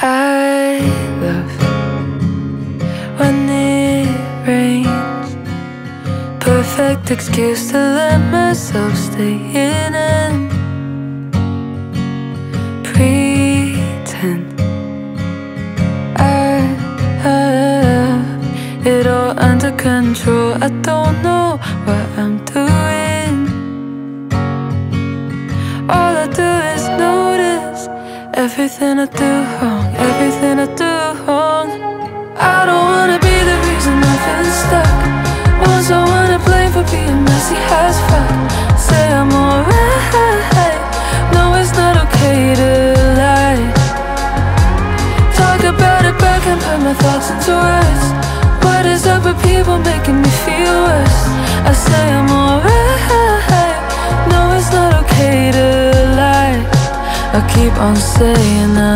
I love when it rains. Perfect excuse to let myself stay in and pretend I have it all under control. I don't know everything I do wrong, everything I do wrong. I don't wanna be the reason I'm feeling stuck. Wanna blame for being messy as fuck? Say I'm alright. No, it's not okay to lie. Talk about it back and put my thoughts into words. What is up with people making me feel worse? I say I'm I keep on saying I'm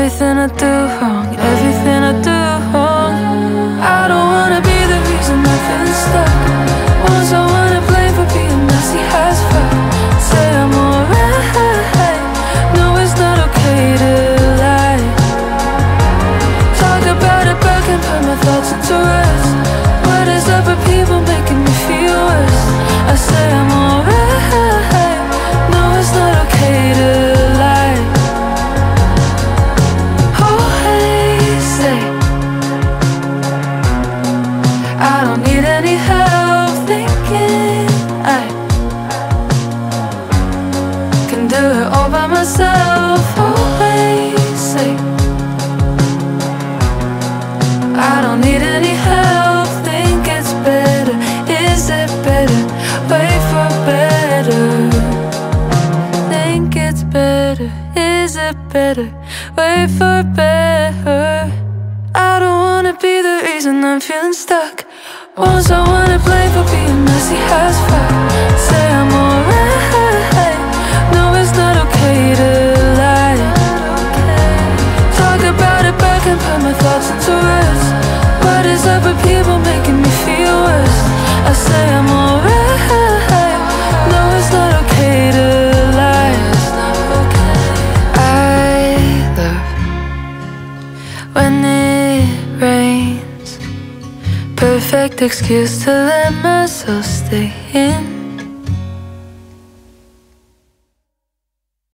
everything I do wrong, everything I do by myself. Always I don't need any help. Think it's better. Is it better? Wait for better. Think it's better. Is it better? Wait for better. I don't wanna be the reason I'm feeling stuck. Was I wanna when it rains. Perfect excuse to let myself stay in